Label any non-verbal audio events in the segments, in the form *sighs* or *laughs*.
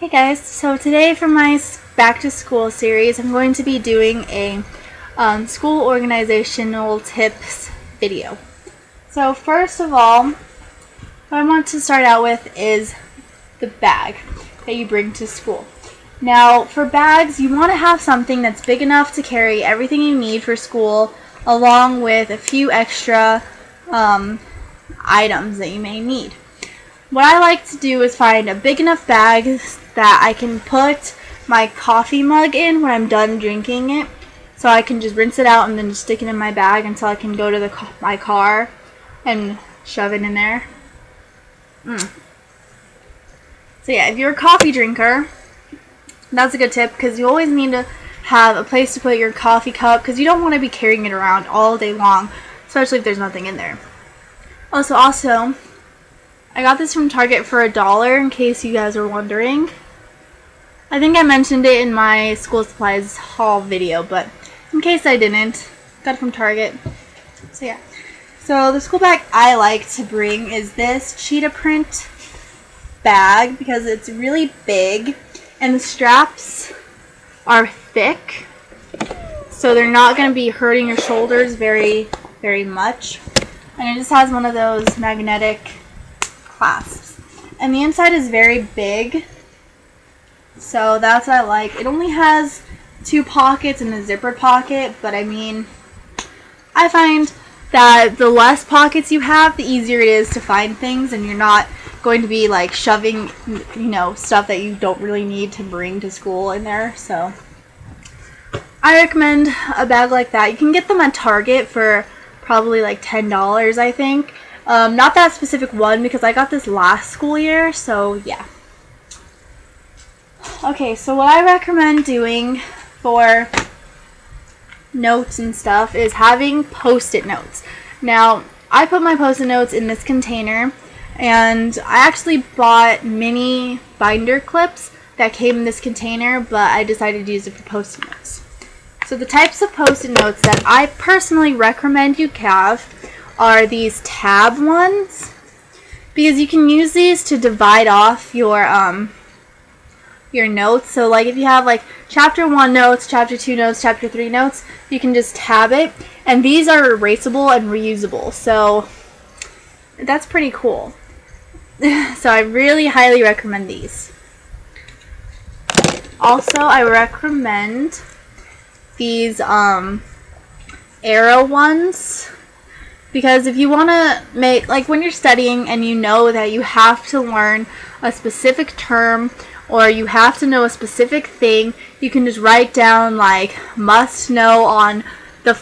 Hey guys, so today for my back to school series, I'm going to be doing a um, school organizational tips video. So first of all, what I want to start out with is the bag that you bring to school. Now, for bags, you want to have something that's big enough to carry everything you need for school, along with a few extra um, items that you may need. What I like to do is find a big enough bag that I can put my coffee mug in when I'm done drinking it. So I can just rinse it out and then just stick it in my bag until I can go to the my car and shove it in there. Mm. So yeah, if you're a coffee drinker, that's a good tip because you always need to have a place to put your coffee cup because you don't want to be carrying it around all day long, especially if there's nothing in there. Also, also, I got this from Target for a dollar in case you guys are wondering. I think I mentioned it in my school supplies haul video, but in case I didn't, got it from Target. So yeah. So the school bag I like to bring is this cheetah print bag because it's really big and the straps are thick so they're not going to be hurting your shoulders very very much and it just has one of those magnetic clasps and the inside is very big so that's what I like it only has two pockets and a zippered pocket but I mean I find that the less pockets you have the easier it is to find things and you're not going to be like shoving, you know, stuff that you don't really need to bring to school in there. So I recommend a bag like that. You can get them at Target for probably like $10, I think. Um, not that specific one because I got this last school year, so yeah. Okay, so what I recommend doing for notes and stuff is having post-it notes. Now, I put my post-it notes in this container and I actually bought mini binder clips that came in this container, but I decided to use it for post-it notes. So the types of post-it notes that I personally recommend you have are these tab ones because you can use these to divide off your um your notes. So like if you have like chapter 1 notes, chapter 2 notes, chapter 3 notes, you can just tab it and these are erasable and reusable. So that's pretty cool. *laughs* so I really highly recommend these. Also, I recommend these um, arrow ones because if you want to make like when you're studying and you know that you have to learn a specific term or you have to know a specific thing, you can just write down like must know on the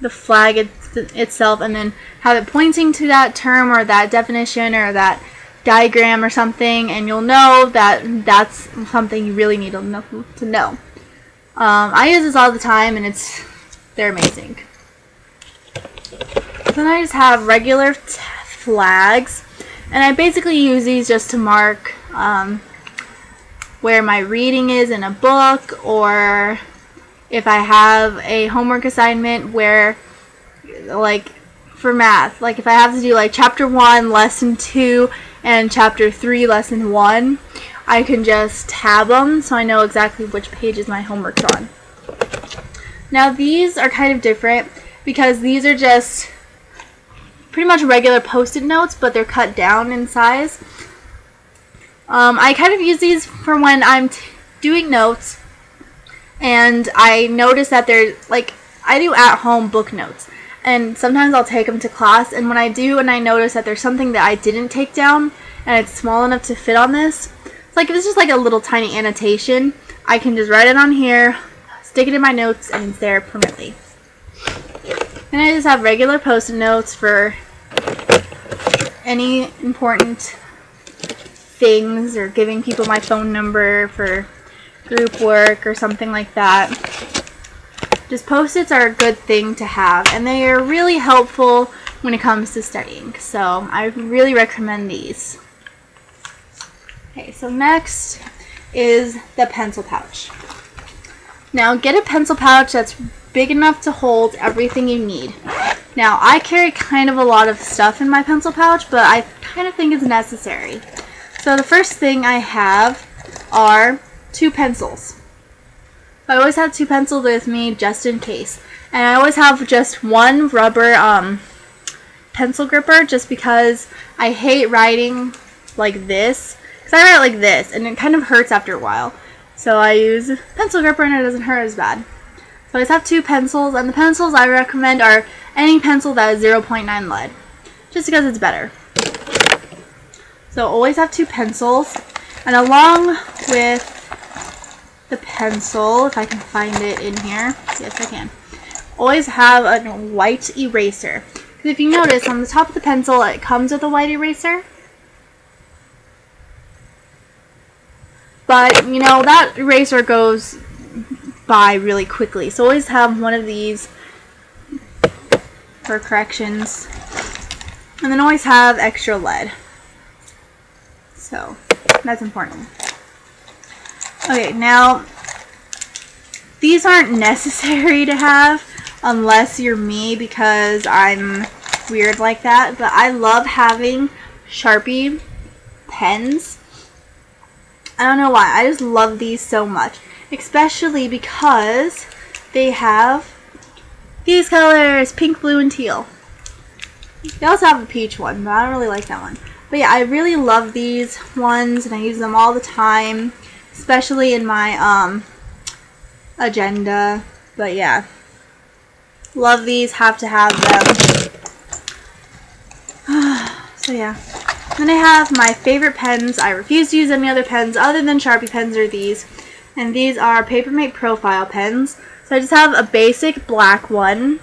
the flag it, itself and then have it pointing to that term or that definition or that diagram or something and you'll know that that's something you really need to know. To know. Um, I use this all the time and it's they're amazing. Then I just have regular flags. And I basically use these just to mark um, where my reading is in a book or if I have a homework assignment where like for math. Like if I have to do like chapter 1 lesson 2 and chapter 3 lesson 1 I can just tab them so I know exactly which pages my homework's on. Now these are kind of different because these are just pretty much regular post-it notes but they're cut down in size. Um, I kind of use these for when I'm doing notes and I notice that they're like I do at home book notes and sometimes I'll take them to class and when I do and I notice that there's something that I didn't take down and it's small enough to fit on this it's like if it's just like a little tiny annotation I can just write it on here stick it in my notes and it's there permanently and I just have regular post-it notes for any important things or giving people my phone number for group work or something like that. Just post-its are a good thing to have and they are really helpful when it comes to studying. So I really recommend these. Okay, so next is the pencil pouch. Now get a pencil pouch that's big enough to hold everything you need. Now I carry kind of a lot of stuff in my pencil pouch, but I kind of think it's necessary. So the first thing I have are two pencils. I always have two pencils with me just in case. And I always have just one rubber um, pencil gripper just because I hate writing like this. Because I write like this and it kind of hurts after a while. So I use pencil gripper and it doesn't hurt as bad. So I just have two pencils and the pencils I recommend are any pencil that is 0.9 lead. Just because it's better. So always have two pencils. And along with the pencil, if I can find it in here. Yes, I can. Always have a white eraser. Because if you notice, on the top of the pencil, it comes with a white eraser. But, you know, that eraser goes by really quickly. So always have one of these for corrections. And then always have extra lead. So, that's important. Okay, now, these aren't *laughs* necessary to have unless you're me because I'm weird like that, but I love having Sharpie pens. I don't know why, I just love these so much, especially because they have these colors, pink, blue, and teal. They also have a peach one, but I don't really like that one. But yeah, I really love these ones, and I use them all the time especially in my um, agenda. But yeah, love these, have to have them. *sighs* so yeah. Then I have my favorite pens. I refuse to use any other pens other than Sharpie pens or these. And these are Papermate Profile pens. So I just have a basic black one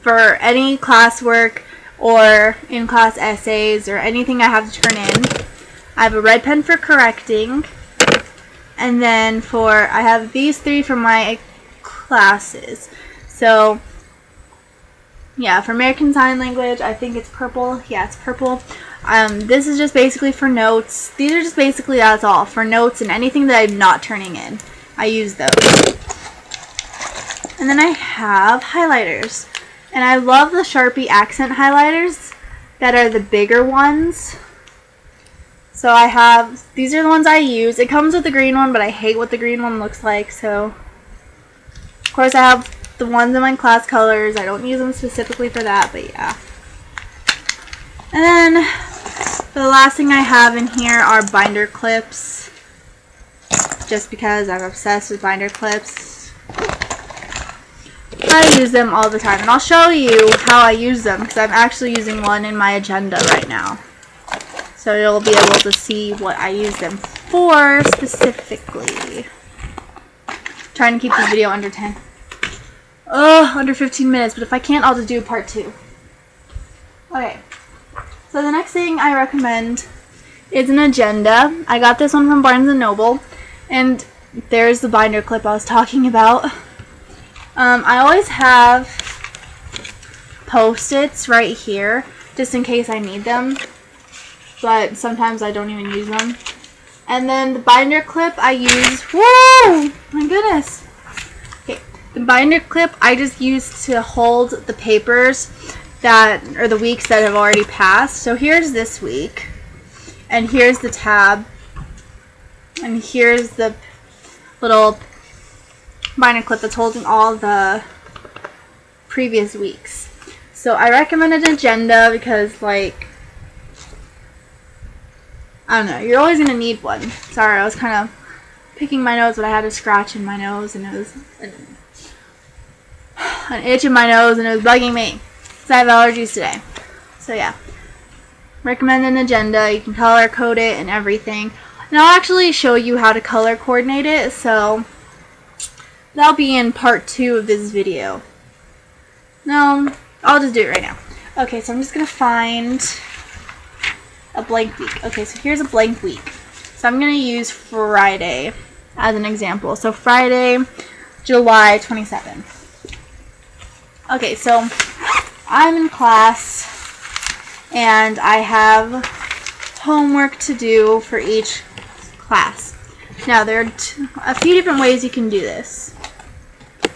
for any classwork or in-class essays or anything I have to turn in. I have a red pen for correcting. And then for, I have these three for my classes. So, yeah, for American Sign Language, I think it's purple. Yeah, it's purple. Um, this is just basically for notes. These are just basically, that's all, for notes and anything that I'm not turning in. I use those. And then I have highlighters. And I love the Sharpie accent highlighters that are the bigger ones. So I have, these are the ones I use. It comes with the green one, but I hate what the green one looks like, so. Of course I have the ones in my class colors. I don't use them specifically for that, but yeah. And then, the last thing I have in here are binder clips. Just because I'm obsessed with binder clips. I use them all the time, and I'll show you how I use them, because I'm actually using one in my agenda right now. So you'll be able to see what I use them for specifically. trying to keep this video under 10. Oh, under 15 minutes, but if I can't, I'll just do part two. Okay, so the next thing I recommend is an agenda. I got this one from Barnes & Noble, and there's the binder clip I was talking about. Um, I always have post-its right here, just in case I need them but sometimes I don't even use them. And then the binder clip I use, whoa, my goodness. Okay, the binder clip I just use to hold the papers that, or the weeks that have already passed. So here's this week, and here's the tab, and here's the little binder clip that's holding all the previous weeks. So I recommend an agenda because like I don't know. You're always going to need one. Sorry, I was kind of picking my nose, but I had a scratch in my nose, and it was an, *sighs* an itch in my nose, and it was bugging me. Because I have allergies today. So, yeah. Recommend an agenda. You can color code it and everything. And I'll actually show you how to color coordinate it, so that'll be in part two of this video. No, I'll just do it right now. Okay, so I'm just going to find a blank week. Okay, so here's a blank week. So I'm going to use Friday as an example. So Friday, July 27th. Okay, so I'm in class and I have homework to do for each class. Now, there are a few different ways you can do this.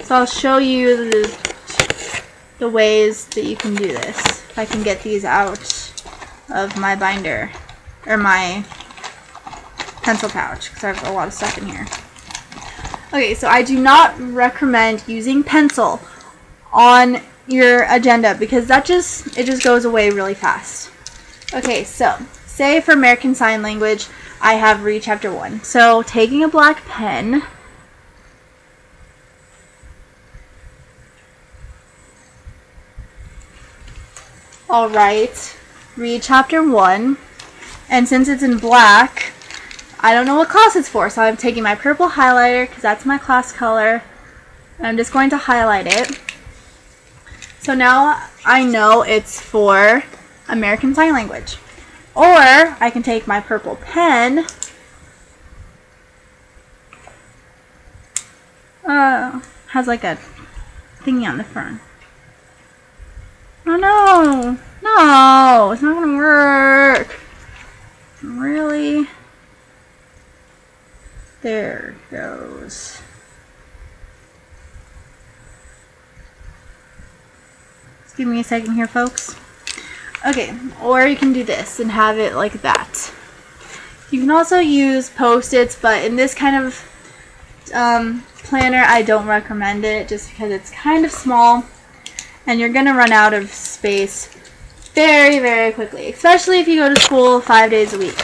So I'll show you the, the ways that you can do this. If I can get these out of my binder or my pencil pouch because I have a lot of stuff in here. Okay, so I do not recommend using pencil on your agenda because that just it just goes away really fast. Okay, so say for American Sign Language, I have read chapter 1. So taking a black pen Alright, read chapter 1. And since it's in black, I don't know what class it's for, so I'm taking my purple highlighter because that's my class color. I'm just going to highlight it. So now I know it's for American Sign Language. Or I can take my purple pen. Uh, has like a thingy on the front. Oh no! No! It's not gonna work! Really? There goes. Give me a second here, folks. Okay, or you can do this and have it like that. You can also use post-its, but in this kind of um, planner, I don't recommend it just because it's kind of small and you're going to run out of space very, very quickly, especially if you go to school five days a week.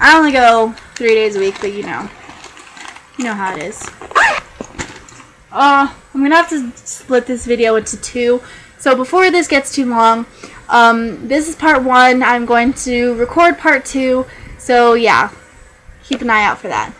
I only go three days a week, but you know. You know how it is. Uh, I'm going to have to split this video into two. So before this gets too long, um, this is part one. I'm going to record part two. So yeah, keep an eye out for that.